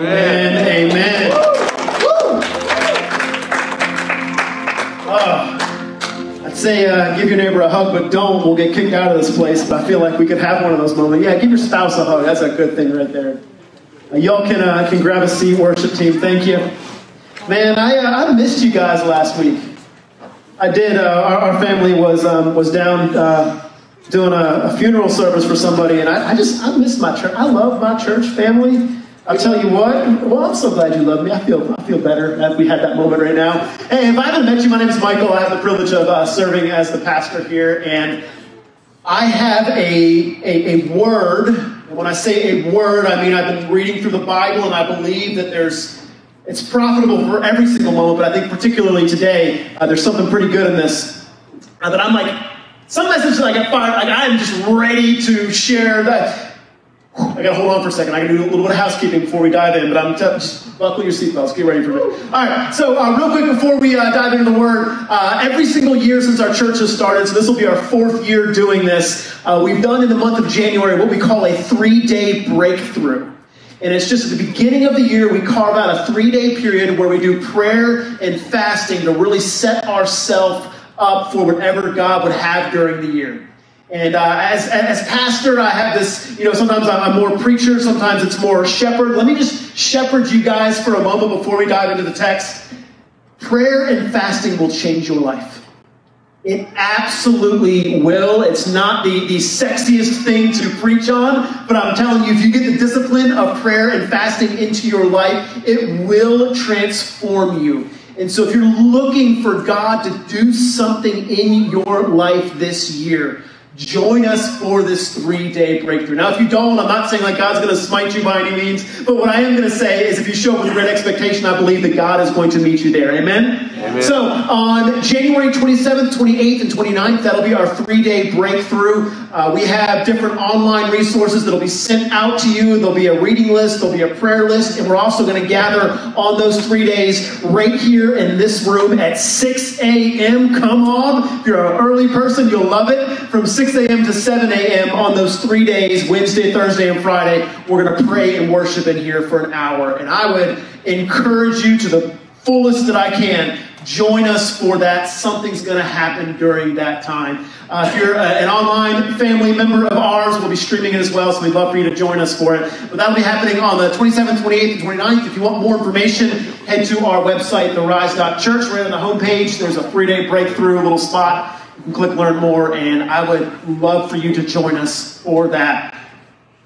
Amen. Amen. Oh, I'd say uh, give your neighbor a hug, but don't. We'll get kicked out of this place. But I feel like we could have one of those moments. Yeah, give your spouse a hug. That's a good thing right there. Uh, y'all can uh, can grab a seat, worship team. Thank you. Man, I, uh, I missed you guys last week. I did. Uh, our, our, family was um, was down uh, doing a, a, funeral service for somebody, and I, I just I miss my church. I love my church family. I'll tell you what. Well, I'm so glad you love me. I feel I feel better that we had that moment right now. Hey, if I haven't met you, my name is Michael. I have the privilege of uh, serving as the pastor here, and I have a, a, a word. And when I say a word, I mean I've been reading through the Bible, and I believe that there's it's profitable for every single moment, but I think particularly today, uh, there's something pretty good in this uh, that I'm like. Some messages I can find, like I'm just ready to share that I gotta hold on for a second. I gotta do a little bit of housekeeping before we dive in, but I'm t- just buckle your seatbelts. Get ready for it. All right. So, uh, real quick before we uh, dive into the word, uh, every single year since our church has started, so this will be our fourth year doing this. Uh, we've done in the month of January what we call a three-day breakthrough. And it's just at the beginning of the year, we carve out a three day period where we do prayer and fasting to really set ourselves up for whatever God would have during the year. And uh, as, as pastor, I have this, you know, sometimes I'm more preacher, sometimes it's more shepherd. Let me just shepherd you guys for a moment before we dive into the text. Prayer and fasting will change your life. It absolutely will. It's not the, the sexiest thing to preach on, but I'm telling you, if you get the discipline of prayer and fasting into your life, it will transform you. And so if you're looking for God to do something in your life this year, Join us for this three day breakthrough. Now, if you don't, I'm not saying like God's going to smite you by any means, but what I am going to say is if you show up with great expectation, I believe that God is going to meet you there. Amen? Amen. So, on January 27th, 28th, and 29th, that'll be our three day breakthrough. Uh, we have different online resources that'll be sent out to you. There'll be a reading list, there'll be a prayer list, and we're also going to gather on those three days right here in this room at 6 a.m. Come on. If you're an early person, you'll love it. From 6 6 a.m. to 7 a.m. on those three days, Wednesday, Thursday, and Friday, we're going to pray and worship in here for an hour. And I would encourage you to the fullest that I can, join us for that. Something's going to happen during that time. Uh, if you're uh, an online family member of ours, we'll be streaming it as well, so we'd love for you to join us for it. But that'll be happening on the 27th, 28th, and 29th. If you want more information, head to our website, therise.church. Right on the homepage, there's a three day breakthrough little spot click learn more, and I would love for you to join us for that.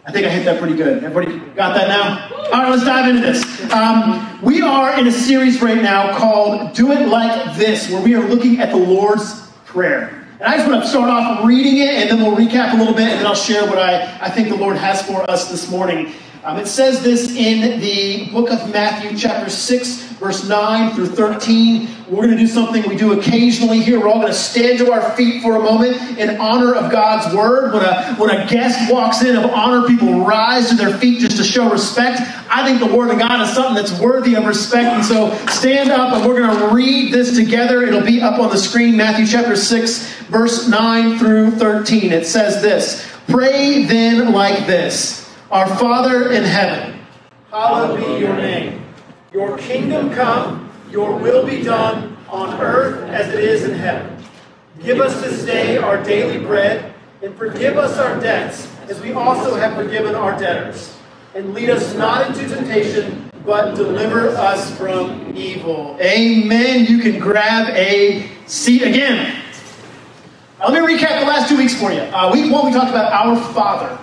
I think I hit that pretty good. Everybody got that now? All right, let's dive into this. Um, we are in a series right now called Do It Like This, where we are looking at the Lord's Prayer. And I just want to start off reading it, and then we'll recap a little bit, and then I'll share what I, I think the Lord has for us this morning. Um, it says this in the book of Matthew, chapter 6, verse 9 through 13. We're going to do something we do occasionally here. We're all going to stand to our feet for a moment in honor of God's word. When a, when a guest walks in of honor, people rise to their feet just to show respect. I think the word of God is something that's worthy of respect. And so stand up and we're going to read this together. It'll be up on the screen, Matthew chapter 6, verse 9 through 13. It says this Pray then like this. Our Father in heaven, hallowed be your name. Your kingdom come, your will be done on earth as it is in heaven. Give us this day our daily bread, and forgive us our debts as we also have forgiven our debtors. And lead us not into temptation, but deliver us from evil. Amen. You can grab a seat again. Now, let me recap the last two weeks for you. Uh, week one, we talked about our Father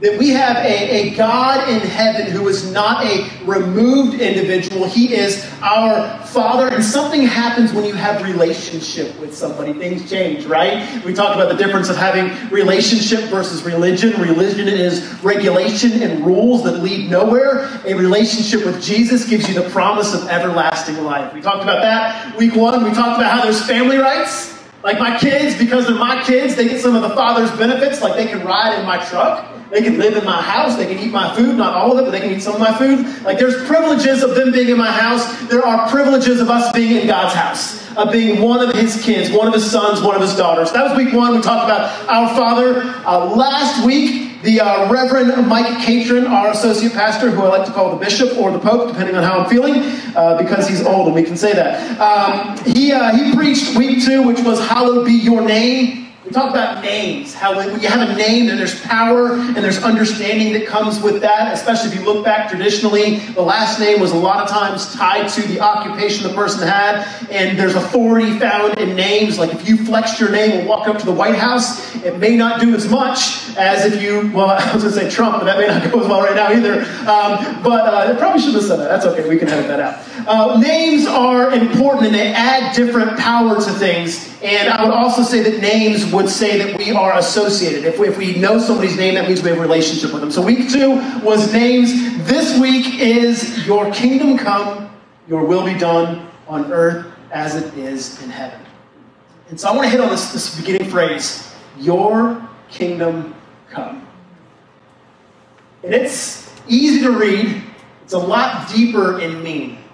that we have a, a God in heaven who is not a removed individual. He is our Father. And something happens when you have relationship with somebody. Things change, right? We talked about the difference of having relationship versus religion. Religion is regulation and rules that lead nowhere. A relationship with Jesus gives you the promise of everlasting life. We talked about that week one. We talked about how there's family rights. Like my kids, because they're my kids, they get some of the father's benefits, like they can ride in my truck. They can live in my house. They can eat my food. Not all of it, but they can eat some of my food. Like there's privileges of them being in my house. There are privileges of us being in God's house, of being one of his kids, one of his sons, one of his daughters. That was week one. We talked about our Father. Uh, last week, the uh, Reverend Mike Catron, our associate pastor, who I like to call the bishop or the pope, depending on how I'm feeling, uh, because he's old and we can say that. Um, he, uh, he preached week two, which was Hallowed Be Your Name. We talk about names, how when you have a name, then there's power and there's understanding that comes with that, especially if you look back traditionally. The last name was a lot of times tied to the occupation the person had, and there's authority found in names. Like if you flexed your name and walk up to the White House, it may not do as much as if you, well, I was going to say Trump, but that may not go as well right now either. Um, but uh, I probably shouldn't have said that. That's okay, we can edit that out. Uh, names are important and they add different power to things. And I would also say that names would say that we are associated. If we, if we know somebody's name, that means we have a relationship with them. So week two was names. This week is Your Kingdom Come, Your Will Be Done on earth as it is in heaven. And so I want to hit on this, this beginning phrase Your Kingdom Come. And it's easy to read, it's a lot deeper in meaning.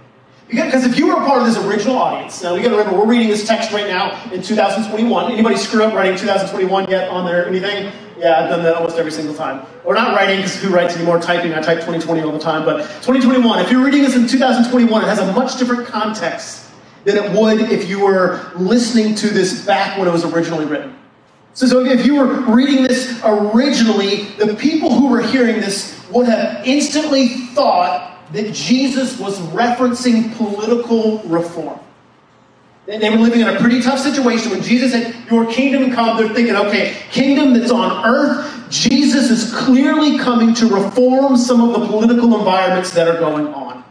Because if you were a part of this original audience, now we got to remember we're reading this text right now in 2021. Anybody screw up writing 2021 yet on there? Anything? Yeah, I've done that almost every single time. Or not writing because who writes anymore? Typing. I type 2020 all the time. But 2021. If you're reading this in 2021, it has a much different context than it would if you were listening to this back when it was originally written. So, so if you were reading this originally, the people who were hearing this would have instantly thought that Jesus was referencing political reform. They were living in a pretty tough situation. When Jesus said, Your kingdom come, they're thinking, okay, kingdom that's on earth. Jesus is clearly coming to reform some of the political environments that are going on.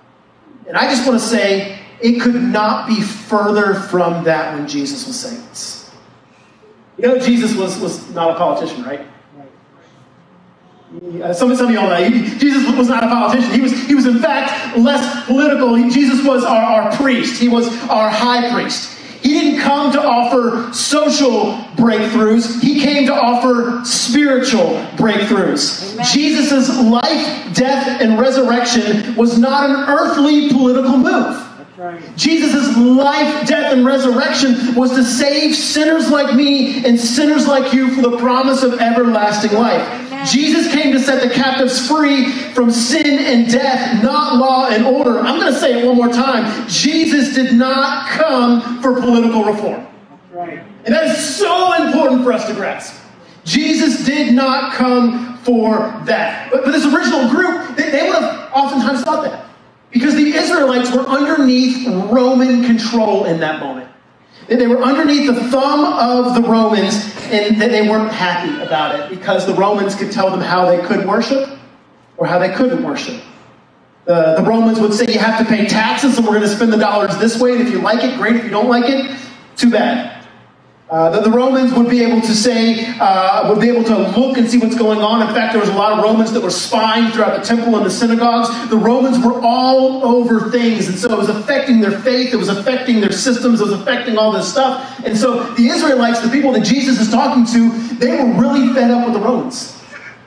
And I just want to say, it could not be further from that when Jesus was saying this. You know, Jesus was, was not a politician, right? Uh, some, some of y'all know he, Jesus was not a politician. He was, he was in fact less political. He, Jesus was our, our priest. He was our high priest. He didn't come to offer social breakthroughs. He came to offer spiritual breakthroughs. Jesus' life, death, and resurrection was not an earthly political move. Right. Jesus' life, death, and resurrection was to save sinners like me and sinners like you for the promise of everlasting life. Jesus came to set the captives free from sin and death, not law and order. I'm going to say it one more time. Jesus did not come for political reform. Right. And that is so important for us to grasp. Jesus did not come for that. But, but this original group, they, they would have oftentimes thought that. Because the Israelites were underneath Roman control in that moment. They were underneath the thumb of the Romans, and they weren't happy about it because the Romans could tell them how they could worship or how they couldn't worship. The, the Romans would say you have to pay taxes, and we're going to spend the dollars this way, and if you like it, great. If you don't like it, too bad. Uh, the, the, Romans would be able to say, uh, would be able to look and see what's going on. In fact, there was a lot of Romans that were spying throughout the temple and the synagogues. The Romans were all over things, and so it was affecting their faith, it was affecting their systems, it was affecting all this stuff. And so the Israelites, the people that Jesus is talking to, they were really fed up with the Romans.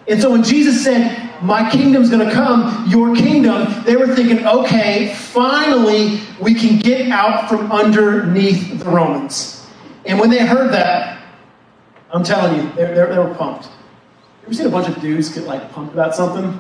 And so when Jesus said, My kingdom's going to come, your kingdom, they were thinking, okay, finally we can get out from underneath the Romans. And when they heard that, I'm telling you, they, they, they were pumped. You ever seen a bunch of dudes get like pumped about something?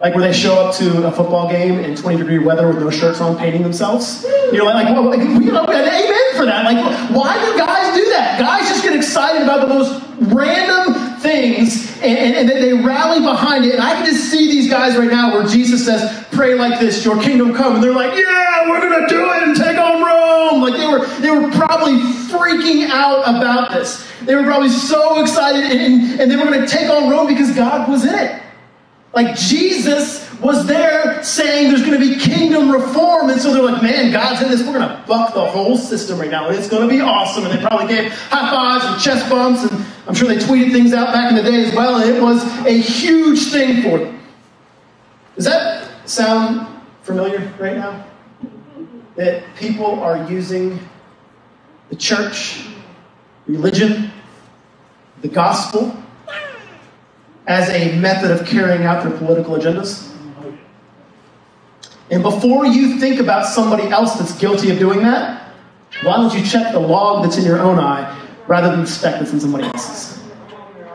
Like where they show up to a football game in 20 degree weather with no shirts on, painting themselves. You're like, like, well, like we you know, amen for that. Like, why do guys do that? Guys just get excited about the most random things and, and, and they rally behind it. And I can just see these guys right now where Jesus says, pray like this, your kingdom come. And they're like, yeah, we're going to do it and take on Rome. Like they were, they were probably freaking out about this. They were probably so excited and, and they were going to take on Rome because God was in it. Like Jesus was there saying there's going to be kingdom reform. And so they're like, man, God's in this. We're going to buck the whole system right now. It's going to be awesome. And they probably gave high fives and chest bumps. And I'm sure they tweeted things out back in the day as well. And it was a huge thing for them. Does that sound familiar right now? That people are using the church, religion, the gospel as a method of carrying out their political agendas. And before you think about somebody else that's guilty of doing that, why don't you check the log that's in your own eye rather than the speck that's in somebody else's?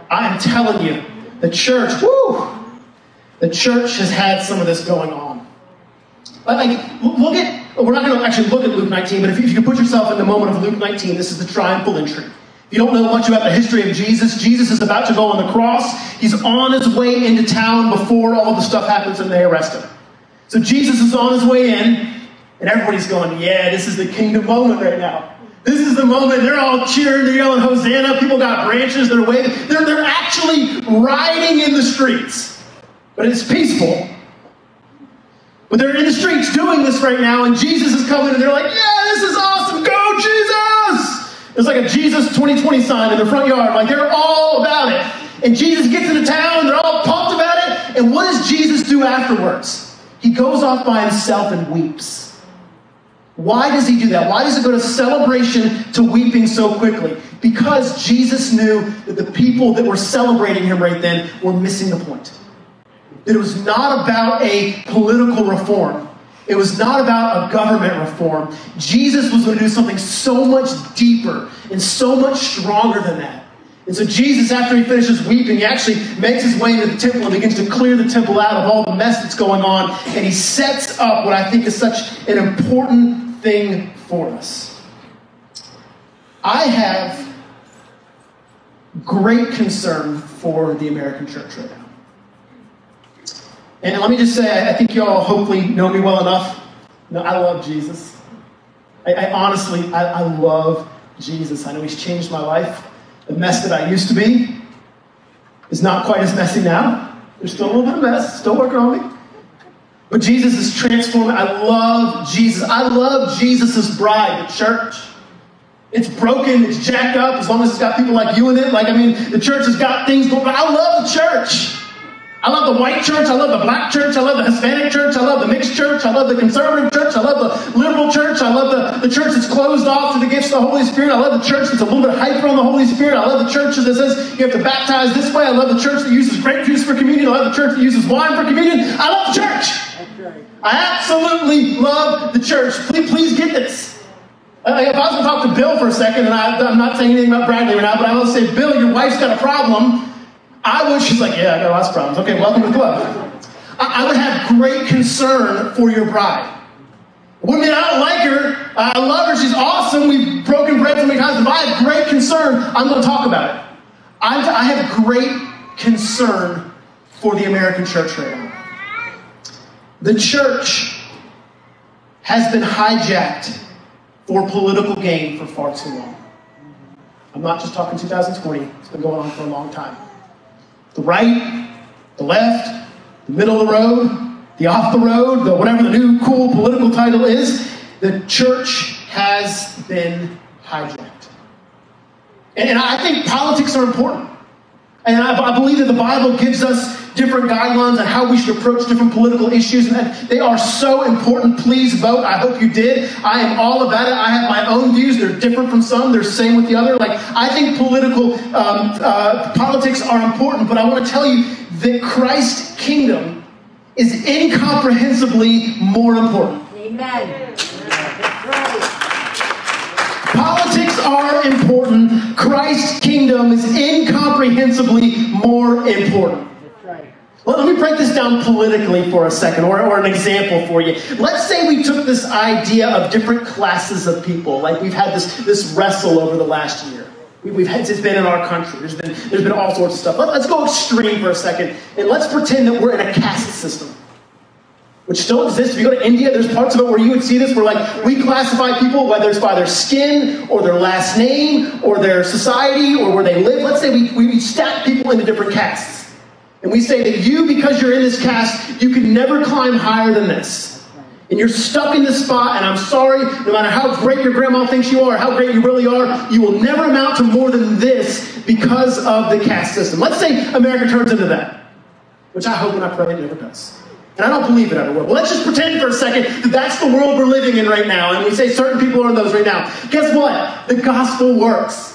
I am telling you, the church, whoo, the church has had some of this going on. Like, look at, we're not going to actually look at Luke 19, but if you, if you put yourself in the moment of Luke 19, this is the triumphal entry. You don't know much about the history of Jesus, Jesus is about to go on the cross. He's on his way into town before all the stuff happens and they arrest him. So Jesus is on his way in, and everybody's going, Yeah, this is the kingdom moment right now. This is the moment. They're all cheering, they're yelling Hosanna. People got branches, they're waving. They're, they're actually riding in the streets. But it's peaceful. But they're in the streets doing this right now, and Jesus is coming, and they're like, Yeah, this is awesome. There's like a Jesus 2020 sign in the front yard. Like they're all about it. And Jesus gets into town, and they're all pumped about it. And what does Jesus do afterwards? He goes off by himself and weeps. Why does he do that? Why does it go to celebration to weeping so quickly? Because Jesus knew that the people that were celebrating him right then were missing the point. That it was not about a political reform. It was not about a government reform. Jesus was going to do something so much deeper and so much stronger than that. And so Jesus, after he finishes weeping, he actually makes his way into the temple and begins to clear the temple out of all the mess that's going on. And he sets up what I think is such an important thing for us. I have great concern for the American church right now. And let me just say, I think you all hopefully know me well enough. No, I love Jesus. I, I honestly, I, I love Jesus. I know he's changed my life. The mess that I used to be is not quite as messy now. There's still a little bit of mess, still working on me. But Jesus is transforming. I love Jesus. I love Jesus' bride, the church. It's broken, it's jacked up, as long as it's got people like you in it. Like, I mean, the church has got things going, but I love the church. I love the white church. I love the black church. I love the Hispanic church. I love the mixed church. I love the conservative church. I love the liberal church. I love the, the church that's closed off to the gifts of the Holy Spirit. I love the church that's a little bit hyper on the Holy Spirit. I love the church that says you have to baptize this way. I love the church that uses grape juice for communion. I love the church that uses wine for communion. I love the church. I absolutely love the church. Please, please get this. Uh, if I was going to talk to Bill for a second, and I, am not saying anything about Bradley right now, but I will say, Bill, your wife's got a problem. I would, she's like, yeah, I got lots of problems. Okay, welcome to the club. I, I would have great concern for your bride. Mean, I don't like her. I love her. She's awesome. We've broken bread so many times. If I have great concern, I'm going to talk about it. I have great concern for the American church right now. The church has been hijacked for political gain for far too long. I'm not just talking 2020, it's been going on for a long time. The right, the left, the middle of the road, the off the road, the whatever the new cool political title is, the church has been hijacked. And, and I think politics are important. And I, I, believe that the Bible gives us different guidelines on how we should approach different political issues, and that they are so important. Please vote. I hope you did. I am all about it. I have my own views. They're different from some. They're same with the other. Like I think political um, uh, politics are important, but I want to tell you that Christ's kingdom is incomprehensibly more important. Amen. Politics are important. Christ's kingdom is incomprehensibly more important. Let me break this down politically for a second, or, or an example for you. Let's say we took this idea of different classes of people, like we've had this, this wrestle over the last year. We've had, it's been in our country. There's been, there's been all sorts of stuff. Let, us go extreme for a second, and let's pretend that we're in a caste system, which still exists. If you go to India, there's parts of it where you would see this, where like we classify people, whether it's by their skin, or their last name, or their society, or where they live. Let's say we, we stack people into different castes. And we say that you, because you're in this caste, you can never climb higher than this. And you're stuck in this spot, and I'm sorry, no matter how great your grandma thinks you are, how great you really are, you will never amount to more than this because of the caste system. Let's say America turns into that, which I hope and I pray it never does. And I don't believe it ever will. But let's just pretend for a second that that's the world we're living in right now, and we say certain people are in those right now. Guess what? The gospel works.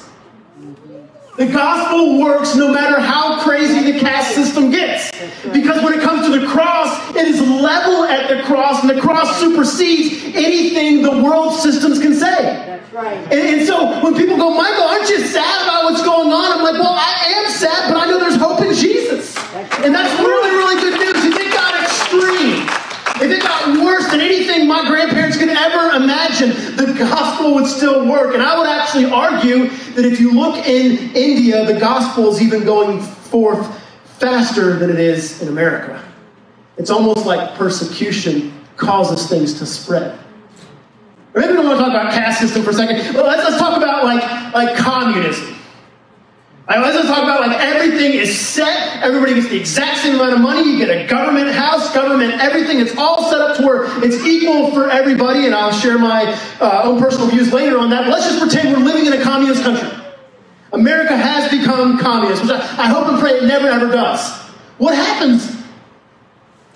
The gospel works no matter how crazy the caste system gets. Because when it comes to the cross, it is level at the cross, and the cross supersedes anything the world systems can say. That's right. And, and so when people go, Michael, aren't you sad about what's going on? I'm like, well, I am sad, but I know there's hope in Jesus. Could ever imagine, the gospel would still work. And I would actually argue that if you look in India, the gospel is even going forth faster than it is in America. It's almost like persecution causes things to spread. Maybe we don't want to talk about caste system for a second. But let's, let's talk about like, like communism. Right, let's talk about like everything is set. Everybody gets the exact same amount of money. You get a government house, government everything. It's all set up to where it's equal for everybody. And I'll share my uh, own personal views later on that. But let's just pretend we're living in a communist country. America has become communist, which I, I hope and pray it never ever does. What happens?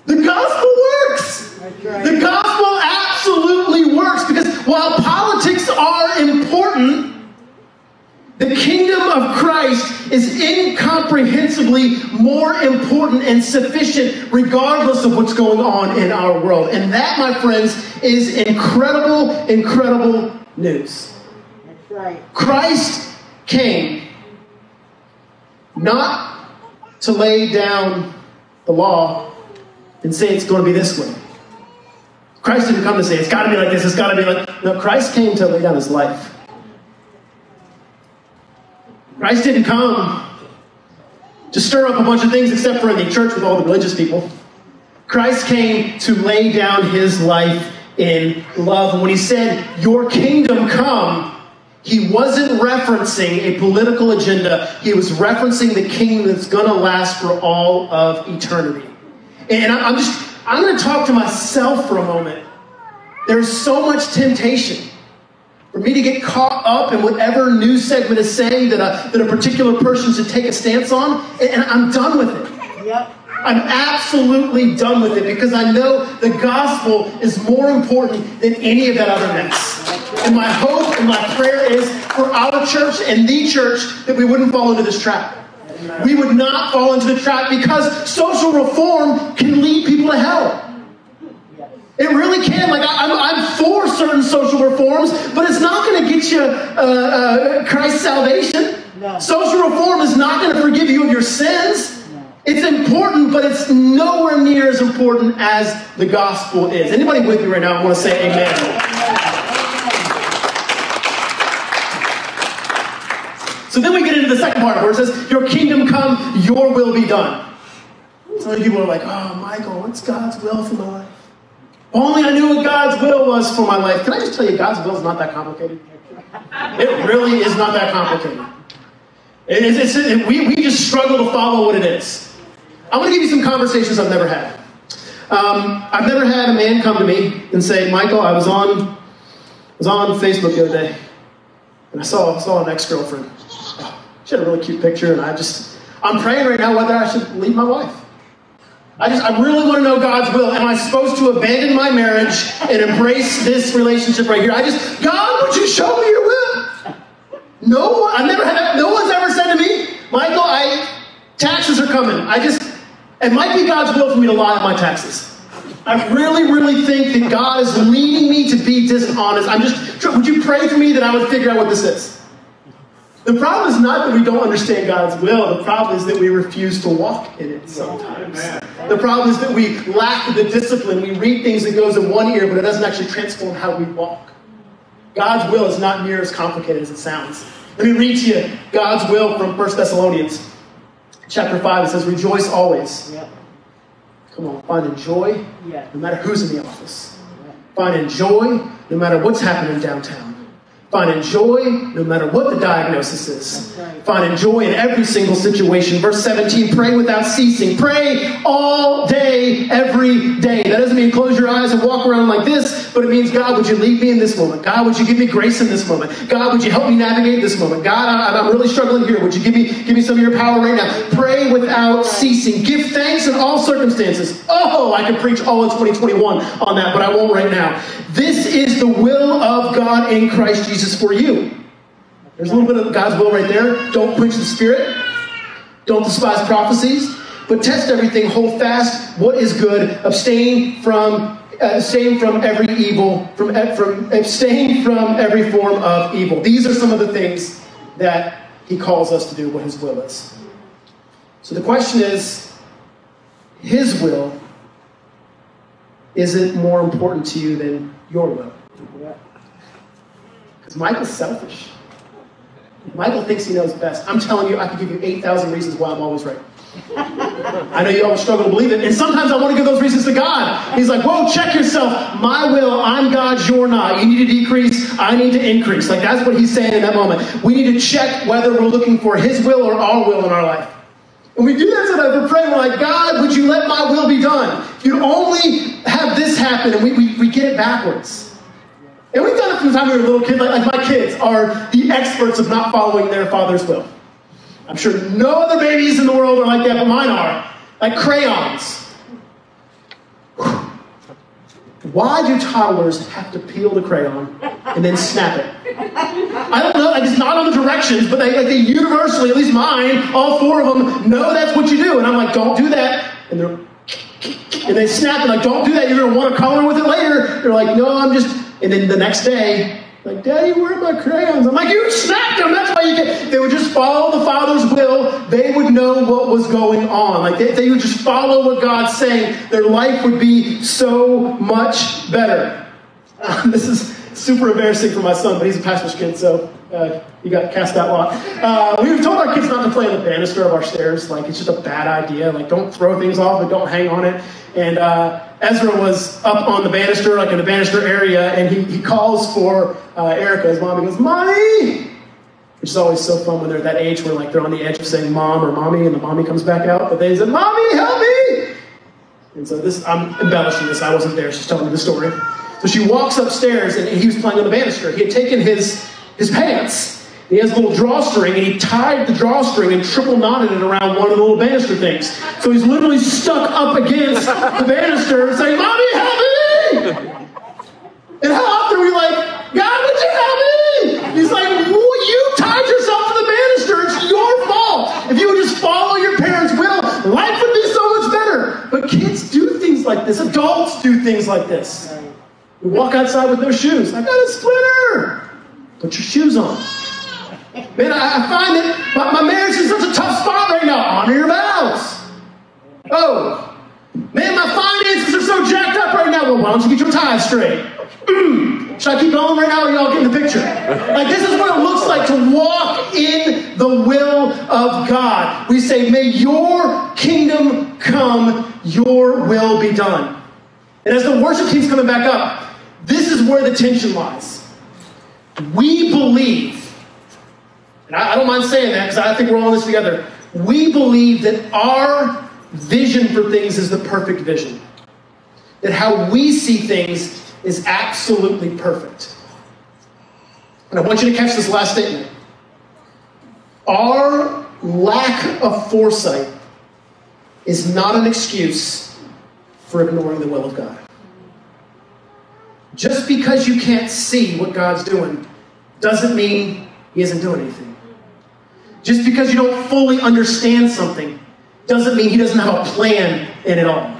The gospel works. The gospel the kingdom of Christ is incomprehensibly more important and sufficient regardless of what's going on in our world. And that, my friends, is incredible, incredible news. That's right. Christ came not to lay down the law and say it's going to be this way. Christ didn't come to say it's got to be like this, it's got to be like. No, Christ came to lay down his life. Christ didn't come to stir up a bunch of things except for in the church with all the religious people. Christ came to lay down his life in love. And when he said, Your kingdom come, he wasn't referencing a political agenda. He was referencing the kingdom that's going to last for all of eternity. And I'm just, I'm going to talk to myself for a moment. There's so much temptation for me to get caught up in whatever news segment is saying that a, that a particular person should take a stance on, and I'm done with it. Yep. I'm absolutely done with it because I know the gospel is more important than any of that other mess. And my hope and my prayer is for our church and the church that we wouldn't fall into this trap. We would not fall into the trap because social reform can lead people to hell. It really can. Like I, am I'm for certain social reforms, but it's not going to get you uh, uh, Christ's salvation. No. Social reform is not going to forgive you of your sins. No. It's important, but it's nowhere near as important as the gospel is. Anybody with me right now? I want to say amen. amen. So then we get into the second part where it says, "Your kingdom come, your will be done." So many people are like, "Oh, Michael, what's God's will for my life?" Only I knew what God's will was for my life. Can I just tell you, God's will is not that complicated? It really is not that complicated. It is, it's, it, we, we just struggle to follow what it is. I want to give you some conversations I've never had. Um, I've never had a man come to me and say, Michael, I was on, I was on Facebook the other day, and I saw, saw an ex-girlfriend. She had a really cute picture, and I just, I'm praying right now whether I should leave my wife. I just, I really want to know God's will. Am I supposed to abandon my marriage and embrace this relationship right here? I just, God, would you show me your will? No I've never had, no one's ever said to me, Michael, I, taxes are coming. I just, it might be God's will for me to lie on my taxes. I really, really think that God is leading me to be dishonest. I'm just, would you pray for me that I would figure out what this is? The problem is not that we don't understand God's will. The problem is that we refuse to walk in it sometimes. The problem is that we lack the discipline. We read things that goes in one ear, but it doesn't actually transform how we walk. God's will is not near as complicated as it sounds. Let me read to you God's will from 1 Thessalonians. Chapter 5, it says, Rejoice always. Yep. Come on, find joy Yeah. no matter who's in the office. Yeah. Finding joy no matter what's happening downtown. Finding joy no matter what the diagnosis is. Right. Finding joy in every single situation. Verse 17, pray without ceasing. Pray all day, every day. That doesn't mean close your eyes and walk around like this, but it means, God, would you lead me in this moment? God, would you give me grace in this moment? God, would you help me navigate this moment? God, I, I'm really struggling here. Would you give me, give me some of your power right now? Pray without ceasing. Give thanks in all circumstances. Oh, I could preach all of 2021 on that, but I won't right now. This is the will of God in Christ Jesus for you. There's a little bit of God's will right there. Don't quench the spirit. Don't despise prophecies, but test everything. Hold fast what is good. Abstain from Uh, abstain from every evil. From uh, from abstain from every form of evil. These are some of the things that He calls us to do. What His will is. So the question is, His will is it more important to you than your will? Because Michael's selfish. Michael thinks he knows best. I'm telling you, I could give you 8,000 reasons why I'm always right. I know you always struggle to believe it. And sometimes I want to give those reasons to God. He's like, whoa, check yourself. My will, I'm God's, you're not. You need to decrease, I need to increase. Like that's what he's saying in that moment. We need to check whether we're looking for his will or our will in our life. And we do that sometimes. We're praying, we're like, God, would you let my will be done? If you'd only have this happen, and we, we, we get it backwards. And we've done it from the time we were little kids. Like, like my kids are the experts of not following their father's will. I'm sure no other babies in the world are like that, but mine are. Like crayons. Why do toddlers have to peel the crayon and then snap it? I don't know. Like it's not on the directions, but they, like they universally, at least mine, all four of them know that's what you do. And I'm like, don't do that. And they're and they snap it like, don't do that. You're gonna want to color with it later. They're like, no, I'm just. And then the next day, like, Daddy, where are my crayons? I'm like, you snapped them. That's why you get. They would just follow the Father's will. They would know what was going on. Like, they, they would just follow what God's saying. Their life would be so much better. Uh, this is super embarrassing for my son, but he's a pastor's kid, so uh, he got cast that lot. Uh, we've told our kids not to play on the banister of our stairs. Like, it's just a bad idea. Like, don't throw things off and don't hang on it. And uh, Ezra was up on the banister, like in the banister area, and he, he calls for uh, Erica, his mom. He goes, Mommy! Which is always so fun when they're at that age where like they're on the edge of saying mom or mommy, and the mommy comes back out. But they say, Mommy, help me! And so this, I'm embellishing this. I wasn't there. She's telling me the story. So she walks upstairs, and he was playing on the banister. He had taken his, his pants. He has a little drawstring, and he tied the drawstring and triple knotted it around one of the little banister things. So he's literally stuck up against the banister saying, Mommy, help me! And how often are we like, God, would you help me? He's like, well, you tied yourself to the banister. It's your fault. If you would just follow your parents' will, life would be so much better. But kids do things like this. Adults do things like this. We walk outside with no shoes. I got a splinter. Put your shoes on. Man, I, find that my, my marriage is such a tough spot right now. Honor your vows. Oh, man, my finances are so jacked up right now. Well, why don't you get your tithes straight? Should I keep going right now or y'all getting the picture? Like, this is what it looks like to walk in the will of God. We say, May your kingdom come, your will be done. And as the worship team's coming back up, this is where the tension lies. We believe, and I, I don't mind saying that because I think we're all in this together. We believe that our vision for things is the perfect vision. That how we see things is absolutely perfect. And I want you to catch this last statement. Our lack of foresight is not an excuse for ignoring the will of God. Just because you can't see what God's doing doesn't mean He isn't doing anything. Just because you don't fully understand something doesn't mean He doesn't have a plan in it all.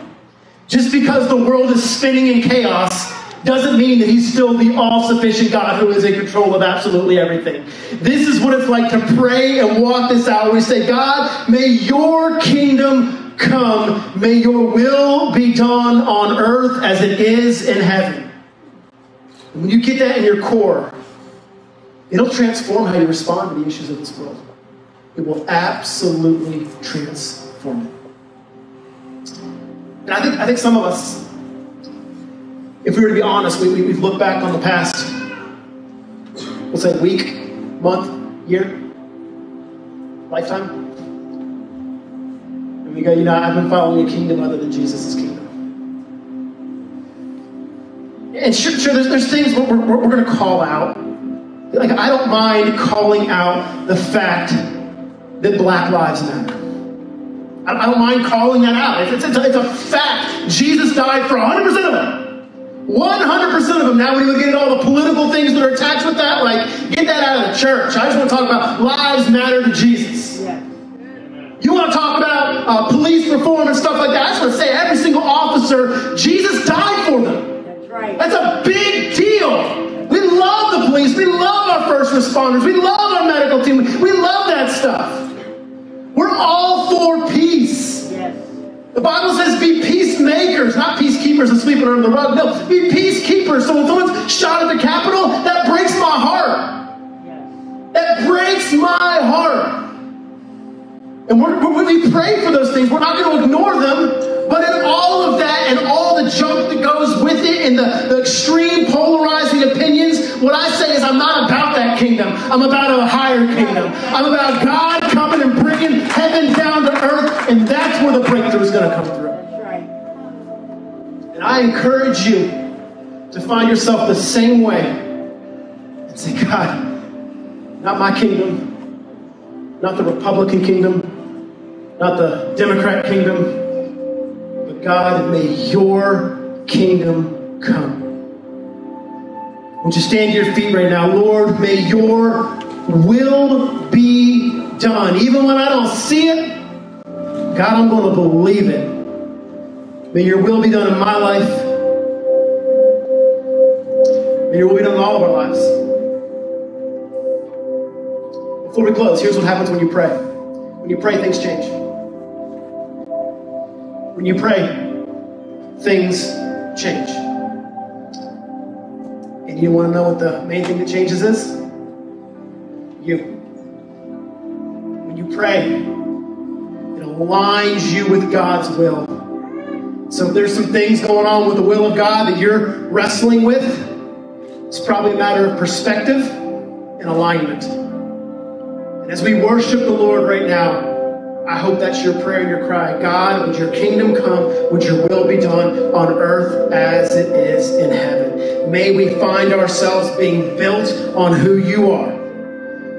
Just because the world is spinning in chaos doesn't mean that he's still the all sufficient God who is in control of absolutely everything. This is what it's like to pray and walk this out. We say, God, may your kingdom come. May your will be done on earth as it is in heaven. When you get that in your core, it'll transform how you respond to the issues of this world. It will absolutely transform it. And I think, I think some of us, if we were to be honest, we, we, have looked back on the past, we'll say week, month, year, lifetime. And we go, you know, I've been following a kingdom other than Jesus' kingdom. And sure, sure there's, there's things we're, we're, we're going to call out. Like, I don't mind calling out the fact that Black Lives Matter. I don't mind calling that out. It's, it's, a, it's a fact. Jesus died for 100% of them. 100% of them. Now, when we get into all the political things that are attached with that, like, get that out of the church. I just want to talk about lives matter to Jesus. You want to talk about uh, police reform and stuff like that? I just want to say every single officer, Jesus died for them. That's right. That's a big deal. We love the police. We love our first responders. We love our medical team. We love that stuff. We're all for peace. Yes. The Bible says be peacemakers, not peacekeepers and sleeping under the rug. No, be peacekeepers. So when someone's shot at the Capitol, that breaks my heart. Yes. That breaks my heart. And we're, we pray for those things. We're not going to ignore them. But in all of that and all the junk that goes with it and the, the extreme polarizing opinions, what I say is I'm not about that kingdom. I'm about a higher kingdom. I'm about God coming and bringing heaven down to earth. And that's where the breakthrough is going to come through. And I encourage you to find yourself the same way and say, God, not my kingdom, not the Republican kingdom, not the Democrat kingdom, but God, may your kingdom come. Would you stand to your feet right now? Lord, may your will be done. Even when I don't see it, God, I'm going to believe it. May your will be done in my life. May your will be done in all of our lives. Before we close, here's what happens when you pray. When you pray, things change. When you pray, things change. And you want to know what the main thing that changes is? You. When you pray, it aligns you with God's will. So if there's some things going on with the will of God that you're wrestling with, it's probably a matter of perspective and alignment. And as we worship the Lord right now, I hope that's your prayer and your cry. God, would your kingdom come? Would your will be done on earth as it is in heaven? May we find ourselves being built on who you are.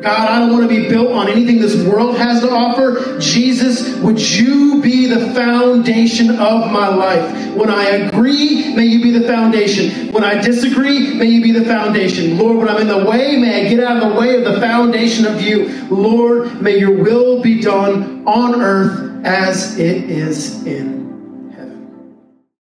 God, I don't want to be built on anything this world has to offer. Jesus, would you be the foundation of my life? When I agree, may you be the foundation. When I disagree, may you be the foundation. Lord, when I'm in the way, may I get out of the way of the foundation of you. Lord, may your will be done on earth as it is in